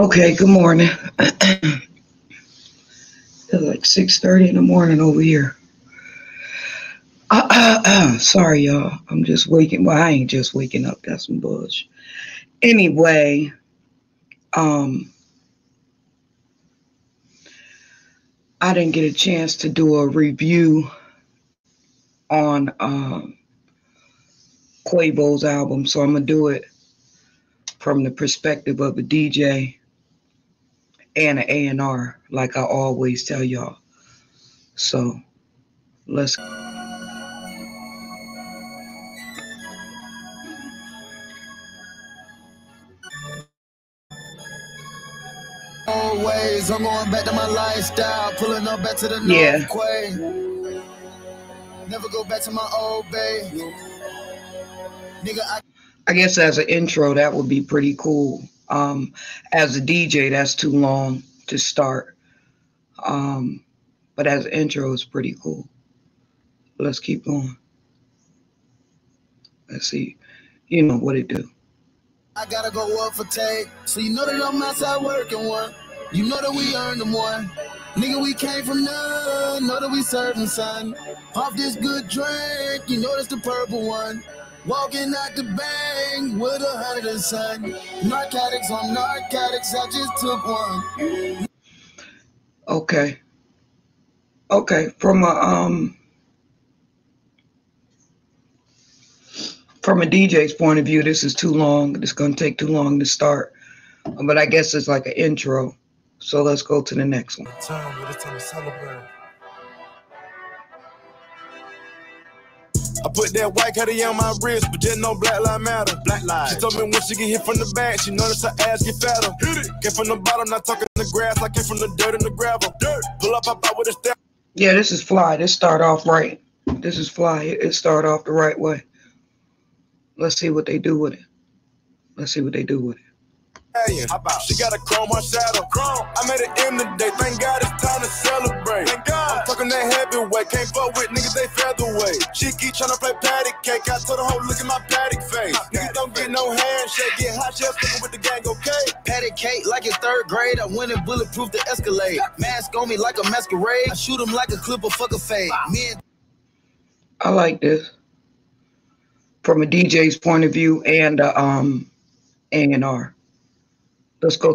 Okay, good morning. it's like 6.30 in the morning over here. Uh, uh, uh, sorry, y'all. I'm just waking. Well, I ain't just waking up. That's some bullshit. Anyway, um, I didn't get a chance to do a review on um, Quavo's album, so I'm gonna do it from the perspective of a DJ and an A&R, like I always tell y'all. So let's. Always, I'm going back to my lifestyle, pulling up back to the Yeah. North Quay. Never go back to my old bay. Nigga, I I guess as an intro, that would be pretty cool. Um, as a DJ, that's too long to start. Um, but as an intro, it's pretty cool. Let's keep going. Let's see, you know what it do. I gotta go up for take. So you know that I'm outside working one. You know that we earned them one. Nigga, we came from none. Know that we serving son. Off this good drink, you know that's the purple one. Walking out the bank with a hundred and son. Narcotics on narcotics, I just took one. Okay. Okay. From a um from a DJ's point of view, this is too long. It's gonna take too long to start. But I guess it's like an intro. So let's go to the next one. I put that white cutty on my wrist, but just no black lives matter. Black lives. She told me when she get hit from the back, she noticed her ass get fatter. Hit it. Came from the bottom, not talking the grass. I came from the dirt and the gravel. Dirt. Pull up, pop out with a step. Yeah, this is fly. This start off right. This is fly. It, it start off the right way. Let's see what they do with it. Let's see what they do with it. How about? She got a chrome on shadow. Chrome. I made it in today. Thank God it's time to celebrate. Thank God. I'm talking that heavyweight. Can't fuck with niggas, they featherweight. She keep trying to play patty cake. I told her, hoe, look at my paddock face. Niggas don't get no handshake. Get hot shell sticking with the gang, okay? Patty cake like in third grade. I went and bulletproof the Escalade. Mask on me like a masquerade. I shoot him like a clip of fuck a fade. Me and I like this from a DJ's point of view and a um A&R. Let's go.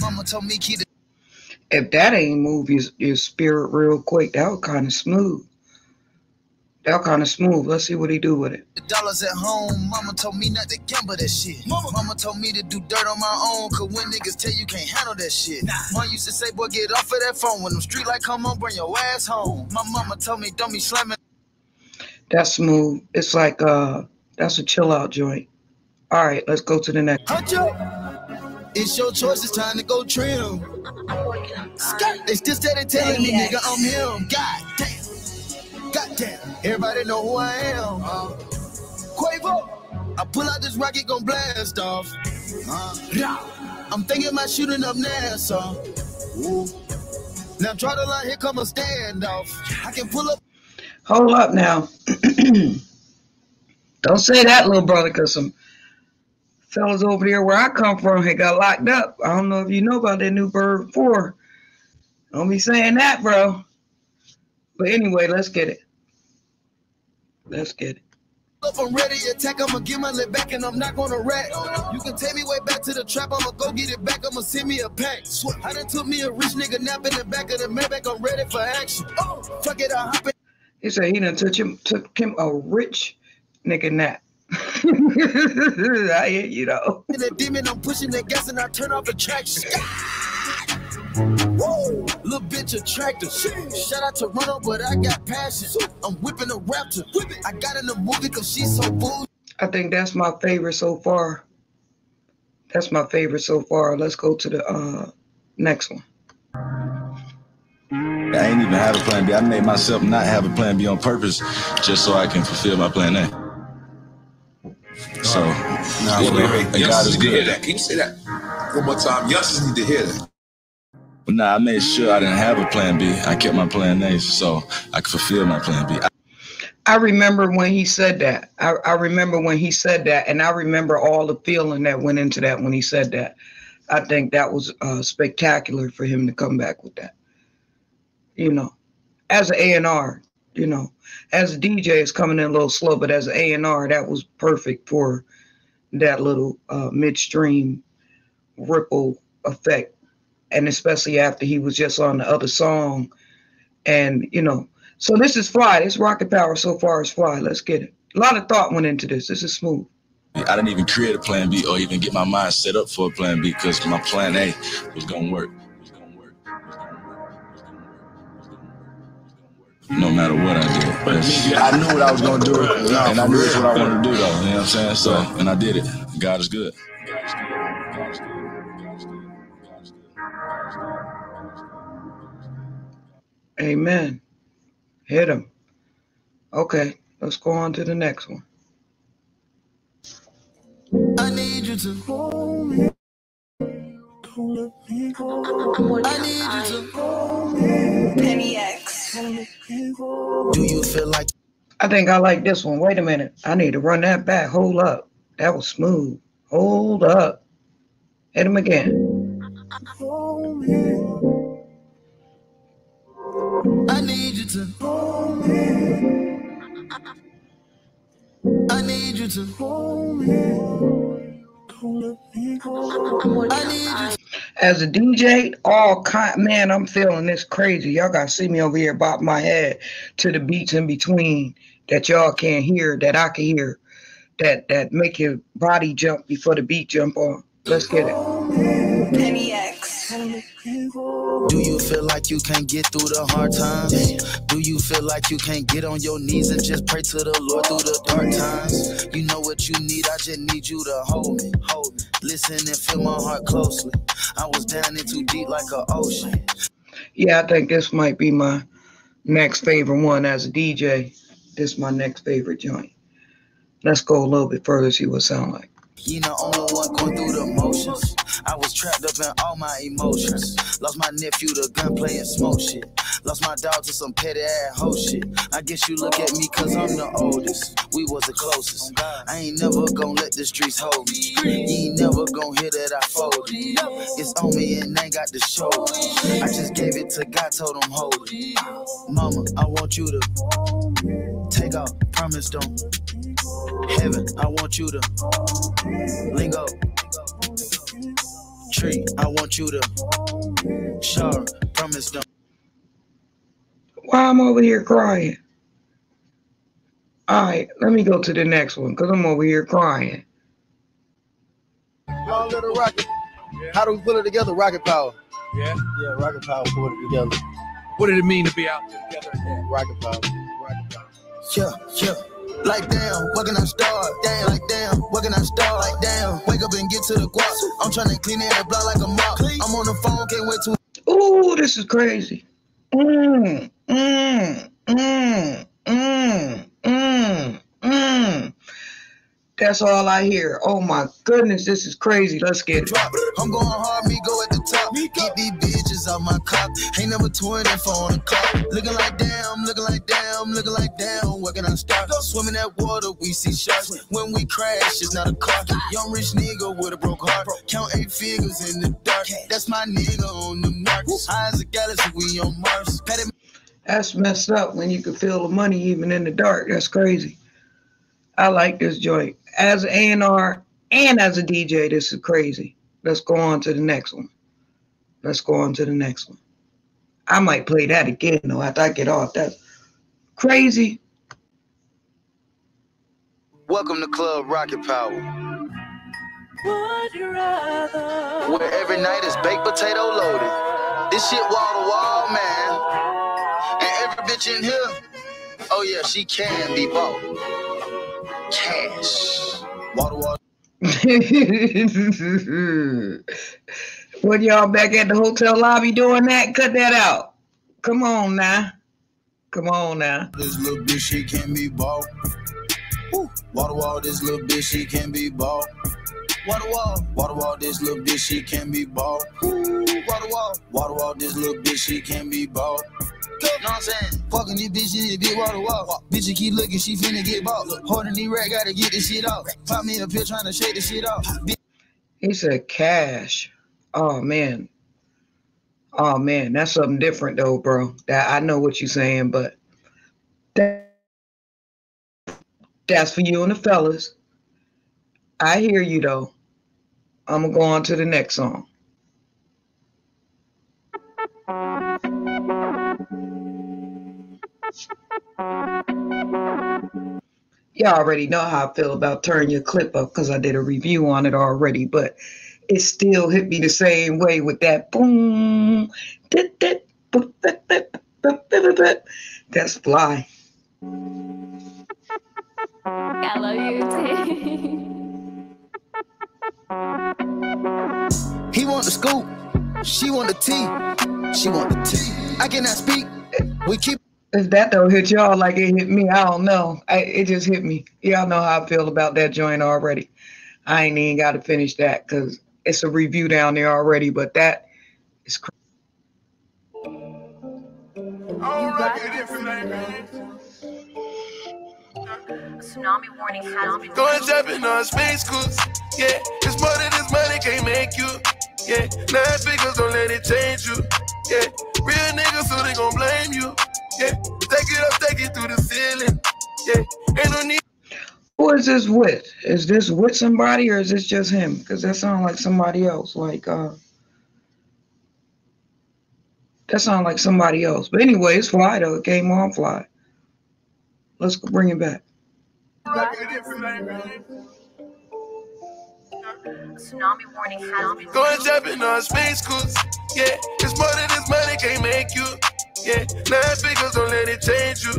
Mama told me keep the If that ain't move your, your spirit real quick, that was kind of smooth. That kind of smooth. Let's see what he do with it. The dollars at home. Mama told me not to gamble that shit. Mama, mama told me to do dirt on my own. Cause when niggas tell you can't handle that shit. Mom used to say, boy, get off of that phone. When them street light come on, bring your ass home. My mama told me, don't be slamming. That's smooth. It's like uh that's a chill out joint. All right, let's go to the next. Hurt you? It's your choice, it's time to go trim. Skirt. They still steady telling me, nigga, I'm him. God damn. God damn. Everybody know who I am. Uh, Quavo. I pull out this rocket, gon' blast off. Uh. I'm thinking about shooting up Nassau. Ooh. Now try the line, here come a standoff. I can pull up. Hold up now. Don't say that, little brother, because some fellas over there where I come from had got locked up. I don't know if you know about that new bird four. Don't be saying that, bro. But anyway, let's get it. Let's get it. If I'm ready to attack, I'ma get my leg back and I'm not gonna rack. You can take me way back to the trap, I'ma go get it back, I'ma send me a pack. I done took me a rich nigga nap in the back of the Maybach, I'm ready for action. Oh, fuck it, I hop in. He said he done took him took him a rich nigga nap. I hear you know. In the demon, I'm pushing the gas and I turn off the traction. Woo! Little bitch attractive. Shout out to Runo, but I got passion. I'm whipping a raptor. I got in the movie cause she's so bull. I think that's my favorite so far. That's my favorite so far. Let's go to the uh next one. I ain't even have a plan B. I made myself not have a plan B on purpose just so I can fulfill my plan A. So, Nah, wait, wait, wait. God is Youngsters need to hear good. that. Can you say that one more time? Youngsters need to hear that. But nah, I made sure I didn't have a plan B. I kept my plan A so I could fulfill my plan B. I remember when he said that. I, I remember when he said that, and I remember all the feeling that went into that when he said that. I think that was uh, spectacular for him to come back with that. You know, as an A and R, you know, as a DJ, it's coming in a little slow, but as an A and R, that was perfect for that little uh, midstream ripple effect, and especially after he was just on the other song, and you know, so this is fly. This rocket power so far is fly. Let's get it. A lot of thought went into this. This is smooth. I didn't even create a plan B or even get my mind set up for a plan B because my plan A was gonna work. No matter what I did. I knew what I was gonna do, and I knew that's what I wanted to do though. You know what I'm saying? So and I did it. god is good God is good. Amen. Hit him. Okay, let's go on to the next one. I need you to hold me. I need you to Penny X. Do you feel like I think I like this one. Wait a minute. I need to run that back. Hold up. That was smooth. Hold up. Hit him again. I need you to hold me? I need you to hold me. I need you As a DJ, all kind man, I'm feeling this crazy. Y'all gotta see me over here bop my head to the beats in between that y'all can't hear, that I can hear, that that make your body jump before the beat jump on. Let's get it. Penny X. Do you feel like you can't get through the hard times? Do you feel like you can't get on your knees and just pray to the Lord through the dark times? You know what you need, I just need you to hold me, hold me. Listen and feel my heart closely. I was down in too deep like an ocean. Yeah, I think this might be my next favorite one as a DJ. This is my next favorite joint. Let's go a little bit further, see what it sound like. You know, only one going through the motions. I was trapped up in all my emotions. Lost my nephew to gunplay and smoke shit. Lost my dog to some petty ass hoe shit. I guess you look at me cause I'm the oldest. We was the closest. I ain't never gonna let the streets hold me. You ain't never gonna hear that I folded. It's on me and ain't got the show. I just gave it to God, told him hold it. Mama, I want you to take off. Promise don't. Heaven, I want you to lingo. Tree, I want you to shower. Promise don't. Why I'm over here crying? All right, let me go to the next one because I'm over here crying. Long little rocket. How do we put it together? Rocket power. Yeah. Yeah, rocket power put it together. What did it mean to be out there together again? Rocket power. Rocket power. Yeah, yeah. Like damn, where can I start? Damn, like damn, where can I start? Like damn, wake up and get to the guap. I'm trying to clean that block like a mop. I'm on the phone, can't wait to Ooh, this is crazy. Mm, mm, mm, mm, mm, mm. That's all I hear. Oh my goodness, this is crazy. Let's get it. I'm going hard, me go at the top. Get these bitches out my cop. Ain't never 24 on the clock. Looking like damn, looking like damn, looking like damn. Where can I start? Swimming that water, we see sharks. When we crash, it's not a car. Young rich nigga with a broke heart. Count eight figures in the dark. That's my nigga on the. High as a galaxy, we on Mars. That's messed up when you can feel the money even in the dark. That's crazy. I like this joint. As an A&R and as a DJ, this is crazy. Let's go on to the next one. Let's go on to the next one. I might play that again though after I get off. That's crazy. Welcome to Club Rocket Power. Where every night is baked potato loaded. This shit wall to wall, man. And every bitch in here, oh yeah, she can be bought. Cash. Wall to wall. when y'all back at the hotel lobby doing that, cut that out. Come on now. Come on now. This little bitch, she can be bought. Water wall, this little bitch, she can be bought. Water wall, water wall, this little bitch, she can be bought. Woo. Water wall, water wall, this little bitch, she can be bought. Know what I'm saying? Fucking this bitch in the big water wall. Bitch, you keep looking, she finna get bought. Look, holding the rack, gotta get this shit off. Pop me a pill trying to shake this shit off. Bitch, He said cash. Oh man. Oh man, that's something different though, bro. That I know what you're saying, but that, that's for you and the fellas. I hear you though. I'm gonna go on to the next song. Y'all already know how I feel about turn your clip up because I did a review on it already, but it still hit me the same way with that boom. boop. That's fly. I love you too. He want the scoop, she want the tea, she want the tea. I cannot speak. We keep If that don't hit y'all like it hit me, I don't know. I, it just hit me. Y'all know how I feel about that joint already. I ain't even got to finish that because it's a review down there already. But that is crazy. Tsunami warning has been Going jumping on space cruise. Yeah, it's more than this money can't make you. Yeah, nine figures don't let it change you. Yeah, real niggas so they gon' blame you. Yeah, take it up, take it through the ceiling. Yeah, ain't no need. Who is this with? Is this with somebody or is this just him? Because that sounds like somebody else. Like uh that sounds like somebody else. But anyway, it's fly though. It came on fly. Let's go bring it back. Tsunami warning has been Going jumping on space cruise. Yeah, it's more than this money can't make you. Yeah, nine figures don't let it change you.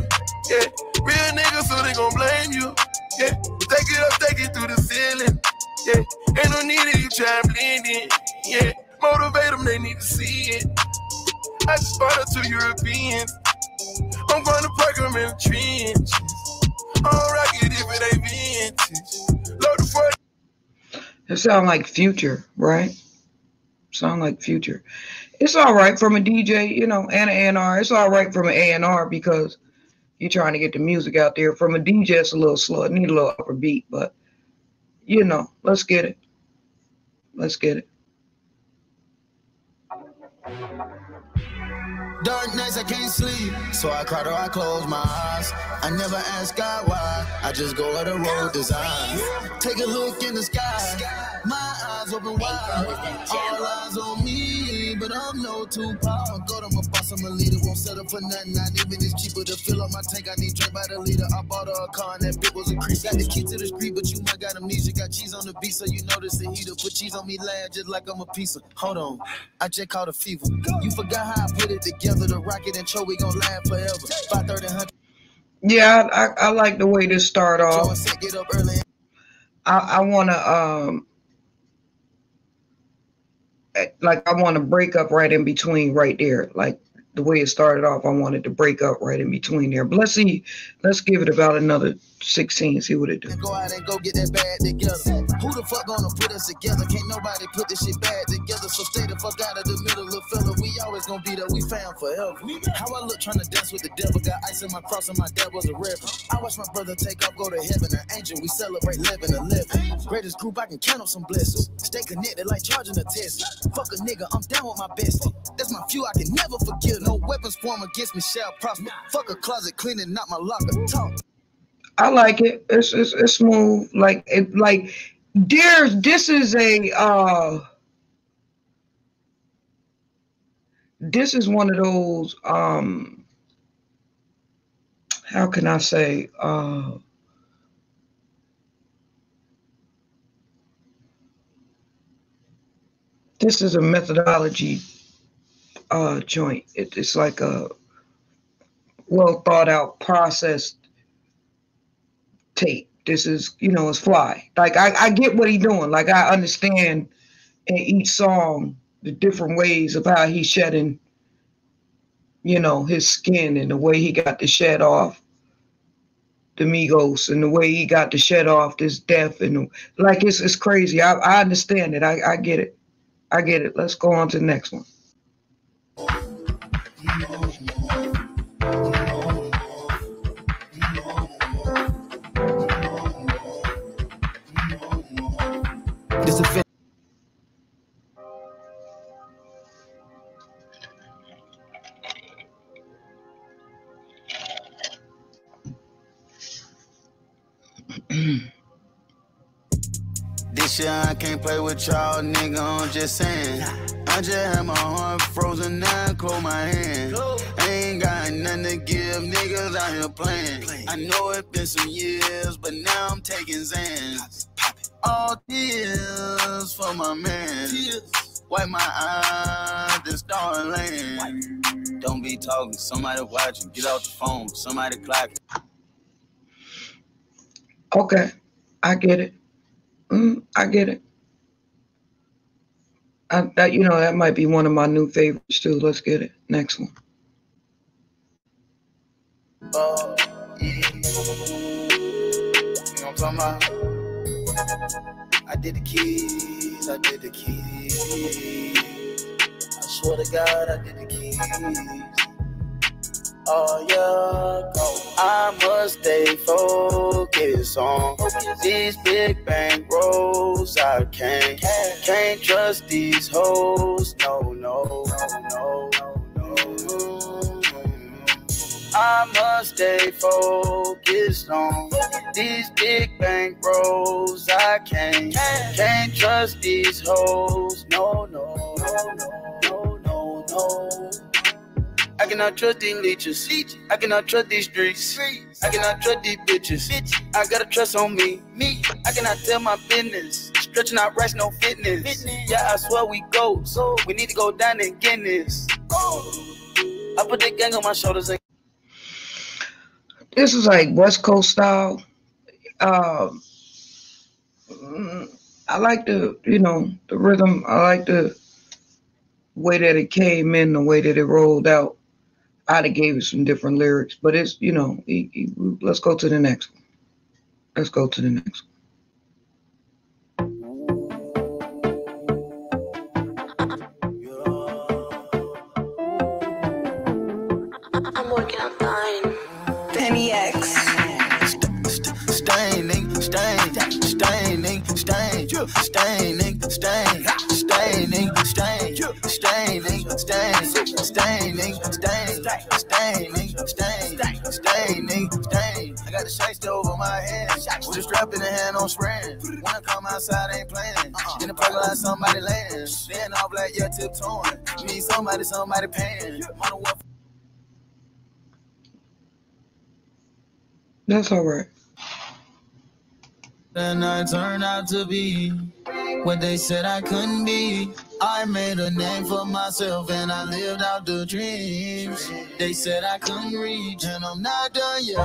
Yeah, real niggas so they gon' blame you. Yeah, take it up, take it through the ceiling. Yeah, ain't no need of you try and blend in. Yeah, motivate them, they need to see it. I just bought her two Europeans. I'm gonna park them in the trenches. I don't rock it if it ain't vintage. Load the 40 It sound like future, right? Sound like future. It's all right from a DJ, you know, and an A&R. It's all right from an A&R because you're trying to get the music out there. From a DJ, it's a little slow. It need a little upper beat, but you know, let's get it. Let's get it. Dark nights I can't sleep, so I cry till I close my eyes. I never ask God why, I just go where the road design. Take a look in the sky, my eyes open wide. All eyes on me, I'm no Tupac. Go to my boss, I'm a leader, won't settle for nothing. Not even it's cheaper to fill up my tank. I need drink by the liter. I bought her a car and that bit was a crease. Got the key to the street, but you might got amnesia. Got cheese on the beat, so you notice the heater. Put cheese on me, lad, just like I'm a pizza. Hold on, I just caught a fever. You forgot how I put it together. The rocket and Cho, we gon' last forever. 530, Yeah, I, I like the way this start off. and set, get up early. I, I want to um like I want to break up right in between right there. Like the way it started off, I wanted to break up right in between there. But let's see, let's give it about another 16, see what it do. go out and go get that bag together. Who the fuck gonna put us together? Can't nobody put this shit bad together. So stay the fuck out of the middle of fella. We always gonna be there. We found forever. How I look trying to dance with the devil. Got ice in my cross and my dad was a reverend. I watch my brother take off, go to heaven. An angel. We celebrate living and living. Greatest group I can count on some blessings. Stay connected like charging a Tesla. Fuck a nigga, I'm down with my bestie. That's my few I can never forget. No weapons form against me shall prosper. Fuck a closet cleaning, not my locker. Talk. I like it. It's it's, it's smooth. Like it like there's this is a uh this is one of those um how can I say uh this is a methodology uh joint. It, it's like a well thought out processed tape. This is, you know, it's fly. Like I, I get what he's doing. Like I understand in each song the different ways of how he's shedding you know, his skin and the way he got the shed off the Migos and the way he got the shed off this death and like it's it's crazy. I, I understand it. I, I get it. I get it. Let's go on to the next one. This a This year I can't play with y'all, nigga. I'm just saying. I just had my heart frozen now, I close my hand. I ain't got nothing to give, niggas out here playing. I know it been some years, but now I'm taking Zans. All tears for my man. Wipe my eyes, then start laying. Don't be talking, somebody watching. Get off the phone, somebody clocking. Okay, I get it. Mm, I get it. I, that you know that might be one of my new favorites too. Let's get it. Next one. Oh, yeah. You know I did the keys, I did the keys. I swear to God, I did the keys. Oh yeah, go. I must stay focused on these big bank rolls. I can't, can't trust these hoes. No, no, no, no. I must stay focused on these big bank rolls. I can't, can't trust these hoes. No, no, no, no, no, no. I cannot trust these leeches. I cannot trust these streets. I cannot trust these bitches. I gotta trust on me. Me. I cannot tell my business. Stretching out rest, no fitness. Yeah, I swear we go. So we need to go down and get this. I put the gang on my shoulders and This is like West Coast style. Um, I like the you know the rhythm. I like the way that it came in, the way that it rolled out. I'd have gave it some different lyrics, but it's you know. let's go to the next one. Let's go to the next one. Stain, staining, stain, staining, stain, staining, stain, staining, stain, staining, stain, staining, stain. I got the shiesty over my head, with a strap in the hand on spraying. When I come outside, ain't playing. In the parking lot, somebody laying. Then all black, yeah, tiptoeing. Need somebody, somebody paying. That's all right. And I turned out to be what they said I couldn't be. I made a name for myself and I lived out the dreams. They said I couldn't reach, and I'm not done yet.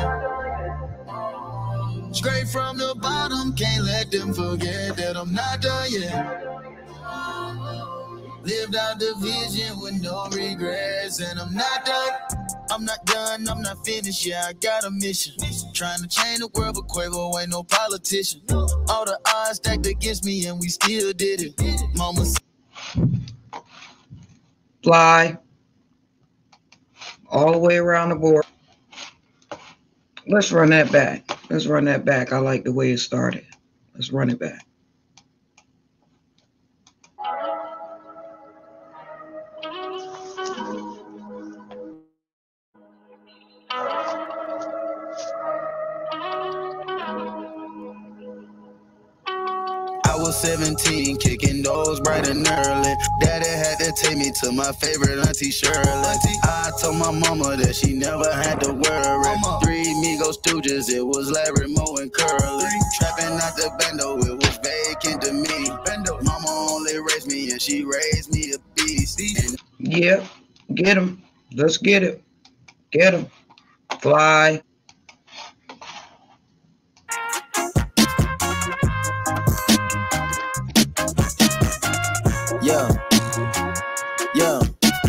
Straight from the bottom, can't let them forget that I'm not done yet. Lived out the vision with no regrets, and I'm not done. I'm not done, I'm not finished, yeah, I got a mission. Trying to change the world, but Quavo ain't no politician. All the odds stacked against me, and we still did it. Mama Fly all the way around the board. Let's run that back. Let's run that back. I like the way it started. Let's run it back. 17, kicking those bright and early. Daddy had to take me to my favorite auntie Shirley. I told my mama that she never had to worry. Three Migos Stooges, it was Larry, Moe, and Curly. Trapping out the bando, it was vacant to me. Mama only raised me, and she raised me a beast. And Yep. Get him. Let's get it. Get him. Fly. Yeah. Yeah.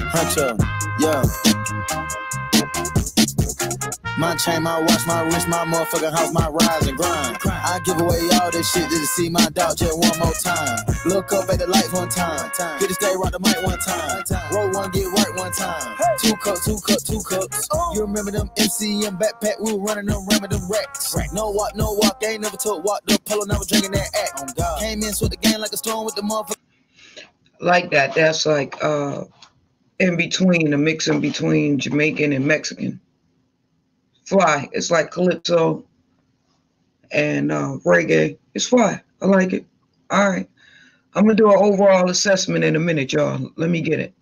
Huncho. Yeah. My chain, my watch, my wrist, my motherfucking house, my rise and grind. I give away all this shit just to see my dog just one more time. Look up at the lights one time. Get the stay rock the mic one time. Roll one, get right one time. Two cups, two cups, two cups. You remember them MCM backpack? We were running them, ramming them racks. No walk, no walk. Ain't never took walk the polo, never drinking that act. Oh, Came in, sweat the game like a storm with the motherfucker. Like that. That's like uh in between, a mix in between Jamaican and Mexican. Fly. It's like calypso and uh reggae. It's fly. I like it. All right. I'm gonna do an overall assessment in a minute, y'all. Let me get it.